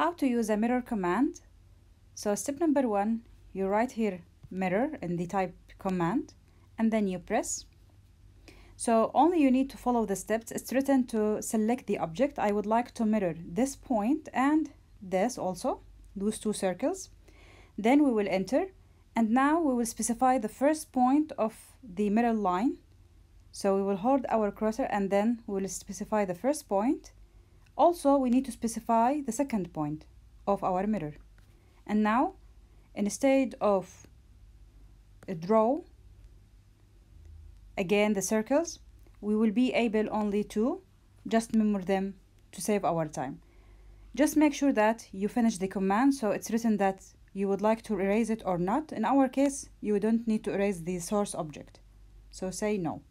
how to use a mirror command. So step number one you write here mirror in the type command and then you press. So only you need to follow the steps. It's written to select the object. I would like to mirror this point and this also those two circles. Then we will enter and now we will specify the first point of the mirror line. So we will hold our cursor and then we will specify the first point also we need to specify the second point of our mirror. And now instead of draw again the circles we will be able only to just remember them to save our time. Just make sure that you finish the command so it's written that you would like to erase it or not. In our case you don't need to erase the source object. So say no